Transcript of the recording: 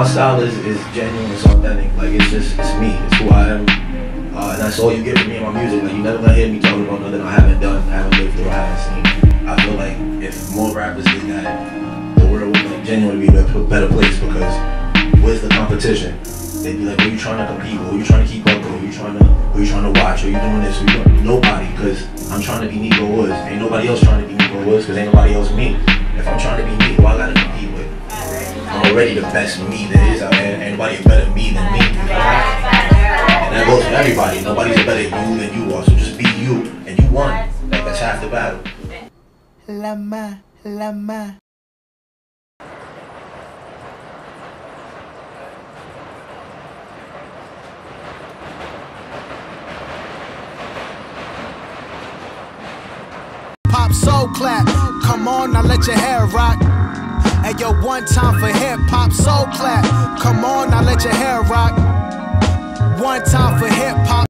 my style is, is genuine, it's authentic. Like it's just it's me, it's who I am. Uh, and that's all you get from me in my music. Like you never gonna hear me talking about nothing I haven't done, I haven't lived through, I haven't seen. I feel like if more rappers did that, the world would like, genuinely be a better place because where's the competition? They'd be like, who you trying to compete? Who you trying to keep up with? Who you trying to, who you trying to watch? Who you doing this? You doing? Nobody, because I'm trying to be Nico Woods. Ain't nobody else trying to be Nico Woods, because ain't nobody else me. If I'm trying to be me, already the best me there is out here. Ain't nobody better me than me. And that goes for everybody. Nobody's better you than you are. So just be you, and you won. Like that's half the battle. Lama, lama. Pop soul clap, come on now let your hair rock. And yo, one time for hip hop soul clap, come on now let your hair rock. One time for hip hop.